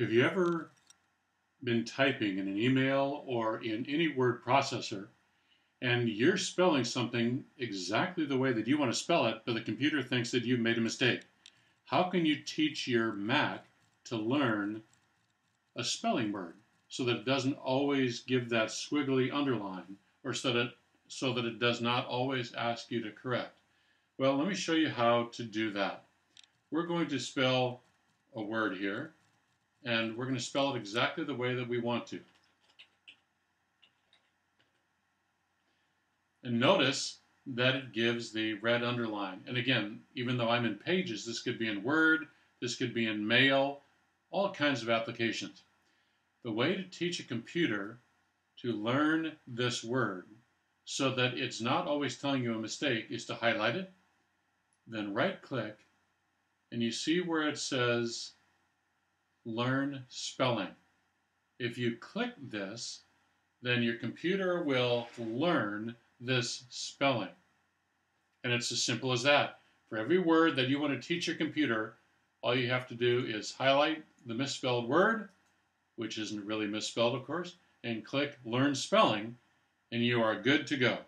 Have you ever been typing in an email or in any word processor and you're spelling something exactly the way that you want to spell it, but the computer thinks that you've made a mistake? How can you teach your Mac to learn a spelling word so that it doesn't always give that squiggly underline or so that, so that it does not always ask you to correct? Well, let me show you how to do that. We're going to spell a word here and we're going to spell it exactly the way that we want to. And notice that it gives the red underline. And again, even though I'm in Pages, this could be in Word, this could be in Mail, all kinds of applications. The way to teach a computer to learn this word so that it's not always telling you a mistake is to highlight it, then right click, and you see where it says Learn Spelling. If you click this, then your computer will learn this spelling. And it's as simple as that. For every word that you want to teach your computer, all you have to do is highlight the misspelled word, which isn't really misspelled, of course, and click Learn Spelling, and you are good to go.